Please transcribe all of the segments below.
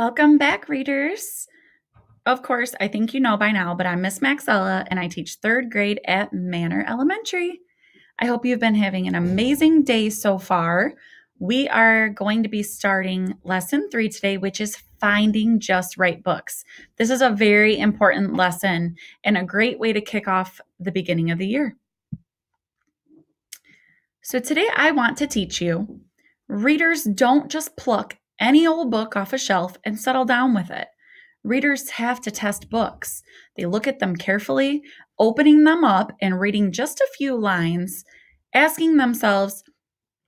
Welcome back, readers. Of course, I think you know by now, but I'm Miss Maxella and I teach third grade at Manor Elementary. I hope you've been having an amazing day so far. We are going to be starting lesson three today, which is finding just right books. This is a very important lesson and a great way to kick off the beginning of the year. So, today I want to teach you readers don't just pluck any old book off a shelf and settle down with it. Readers have to test books. They look at them carefully, opening them up and reading just a few lines, asking themselves,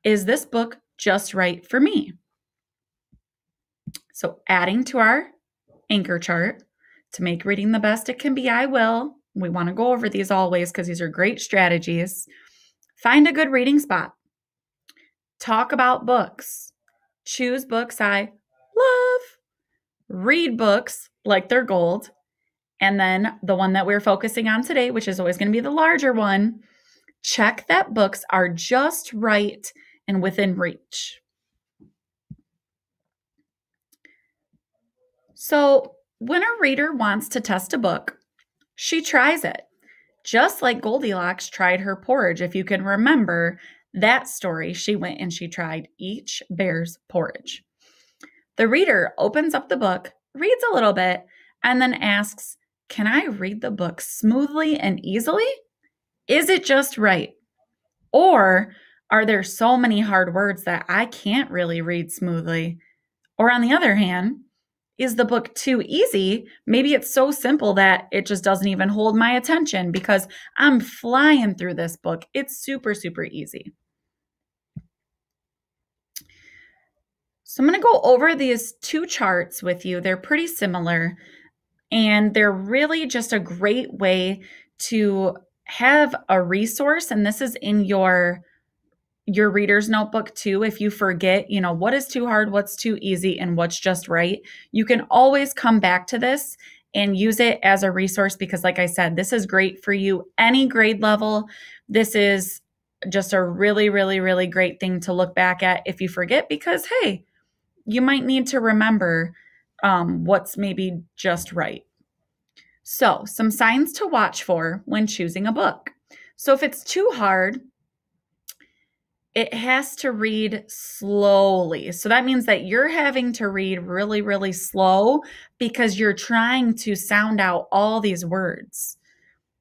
is this book just right for me? So, adding to our anchor chart to make reading the best it can be, I will. We want to go over these always because these are great strategies. Find a good reading spot. Talk about books. Choose books I love. Read books like they're gold. And then the one that we're focusing on today, which is always going to be the larger one, check that books are just right and within reach. So, when a reader wants to test a book, she tries it, just like Goldilocks tried her porridge. If you can remember that story, she went and she tried each bear's porridge. The reader opens up the book, reads a little bit, and then asks, Can I read the book smoothly and easily? Is it just right? Or are there so many hard words that I can't really read smoothly? Or on the other hand, is the book too easy? Maybe it's so simple that it just doesn't even hold my attention because I'm flying through this book. It's super, super easy. So I'm going to go over these two charts with you. They're pretty similar and they're really just a great way to have a resource and this is in your your reader's notebook too if you forget you know what is too hard what's too easy and what's just right you can always come back to this and use it as a resource because like i said this is great for you any grade level this is just a really really really great thing to look back at if you forget because hey you might need to remember um, what's maybe just right. So, some signs to watch for when choosing a book. So, if it's too hard, it has to read slowly. So, that means that you're having to read really, really slow because you're trying to sound out all these words.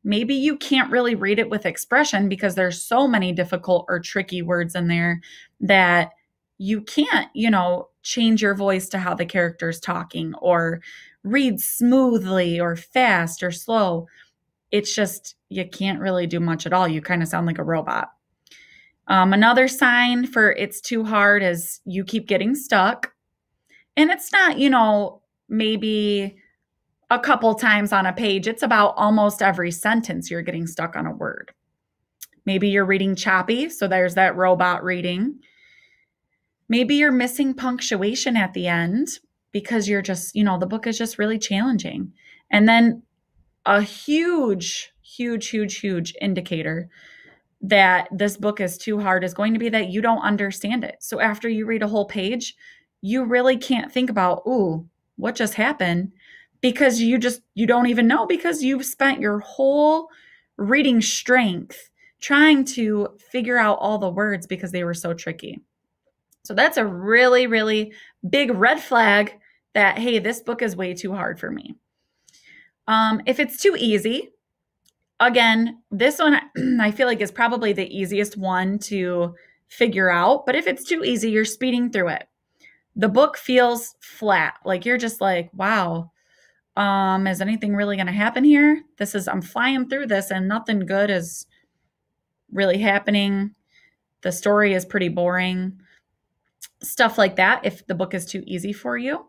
Maybe you can't really read it with expression because there's so many difficult or tricky words in there that you can't, you know, change your voice to how the character's talking or read smoothly or fast or slow. It's just, you can't really do much at all. You kind of sound like a robot. Um, another sign for it's too hard is you keep getting stuck. And it's not, you know, maybe a couple times on a page, it's about almost every sentence you're getting stuck on a word. Maybe you're reading choppy, so there's that robot reading. Maybe you're missing punctuation at the end because you're just, you know, the book is just really challenging. And then a huge, huge, huge, huge indicator that this book is too hard is going to be that you don't understand it. So after you read a whole page, you really can't think about, ooh, what just happened? Because you just, you don't even know because you've spent your whole reading strength trying to figure out all the words because they were so tricky. So that's a really, really big red flag that, hey, this book is way too hard for me. Um, if it's too easy, again, this one I feel like is probably the easiest one to figure out. But if it's too easy, you're speeding through it. The book feels flat. Like you're just like, wow, um, is anything really going to happen here? This is, I'm flying through this and nothing good is really happening. The story is pretty boring stuff like that if the book is too easy for you.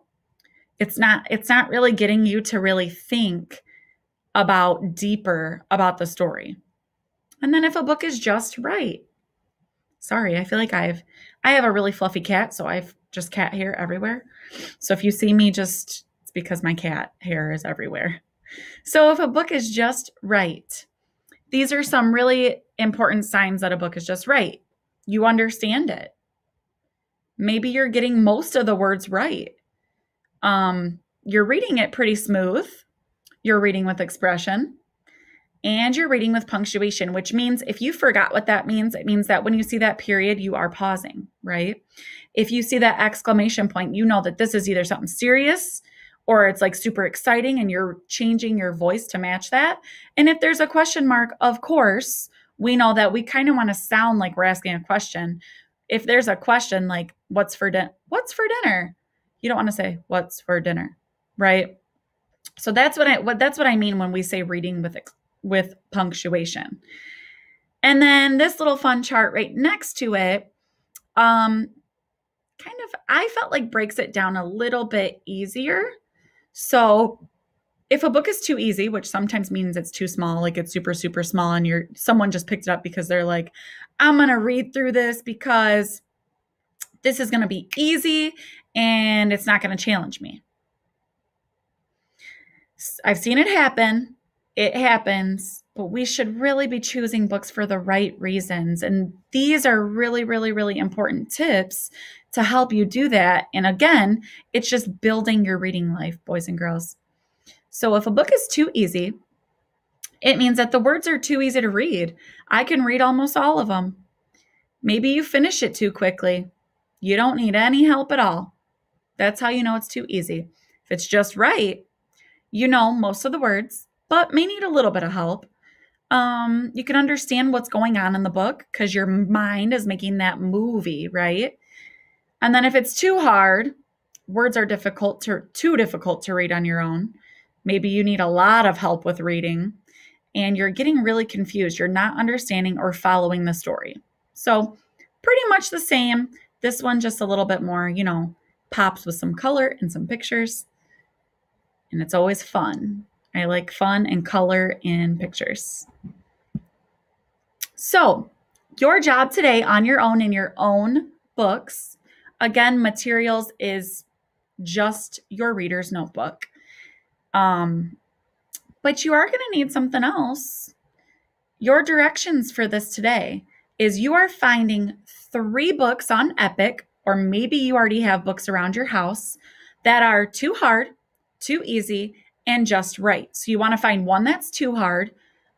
It's not it's not really getting you to really think about deeper about the story. And then if a book is just right sorry i feel like i've i have a really fluffy cat so i've just cat hair everywhere. So if you see me just it's because my cat hair is everywhere. So if a book is just right these are some really important signs that a book is just right. You understand it Maybe you're getting most of the words right. Um, you're reading it pretty smooth. You're reading with expression and you're reading with punctuation, which means if you forgot what that means, it means that when you see that period, you are pausing, right? If you see that exclamation point, you know that this is either something serious or it's like super exciting and you're changing your voice to match that. And if there's a question mark, of course, we know that we kind of want to sound like we're asking a question. If there's a question like what's for dinner? What's for dinner? You don't want to say what's for dinner, right? So that's what I what that's what I mean when we say reading with with punctuation. And then this little fun chart right next to it um kind of I felt like breaks it down a little bit easier. So if a book is too easy, which sometimes means it's too small, like it's super super small and you're someone just picked it up because they're like I'm going to read through this because this is going to be easy and it's not going to challenge me. I've seen it happen it happens, but we should really be choosing books for the right reasons. And these are really, really, really important tips to help you do that. And again, it's just building your reading life, boys and girls. So if a book is too easy, it means that the words are too easy to read. I can read almost all of them. Maybe you finish it too quickly. You don't need any help at all. That's how you know it's too easy. If it's just right, you know most of the words, but may need a little bit of help. Um, you can understand what's going on in the book because your mind is making that movie, right? And then if it's too hard, words are difficult to too difficult to read on your own. Maybe you need a lot of help with reading and you're getting really confused. You're not understanding or following the story. So, pretty much the same. This one just a little bit more, you know, pops with some color and some pictures. And it's always fun. I like fun and color in pictures. So, your job today on your own in your own books, again, materials is just your reader's notebook. Um, but you are going to need something else. Your directions for this today is you are finding three books on Epic, or maybe you already have books around your house that are too hard, too easy, and just right. So you want to find one that's too hard,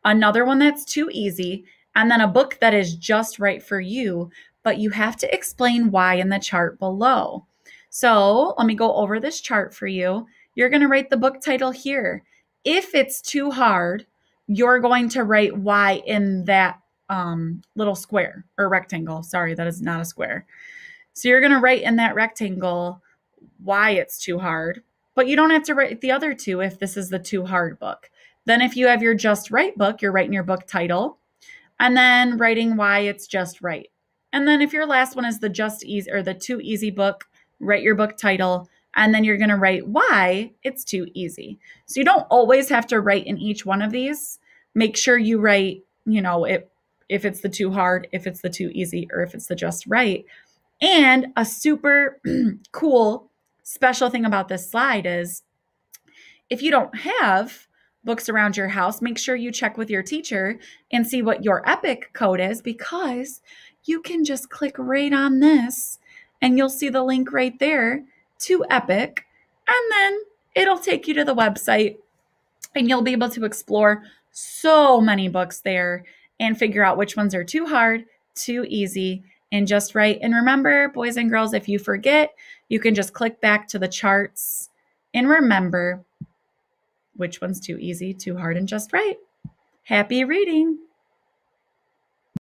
another one that's too easy, and then a book that is just right for you, but you have to explain why in the chart below. So let me go over this chart for you. You're going to write the book title here. If it's too hard, you're going to write why in that um, little square or rectangle. Sorry, that is not a square. So you're going to write in that rectangle why it's too hard. But you don't have to write the other two if this is the too hard book. Then, if you have your just right book, you're writing your book title and then writing why it's just right. And then, if your last one is the just easy or the too easy book, write your book title and then you're going to write why it's too easy. So you don't always have to write in each one of these. Make sure you write, you know, it if it's the too hard, if it's the too easy, or if it's the just right. And a super cool special thing about this slide is if you don't have books around your house, make sure you check with your teacher and see what your EPIC code is because you can just click right on this and you'll see the link right there to EPIC. And then it'll take you to the website and you'll be able to explore so many books there and figure out which ones are too hard, too easy, and just right. And remember, boys and girls, if you forget, you can just click back to the charts and remember which one's too easy, too hard, and just right. Happy reading!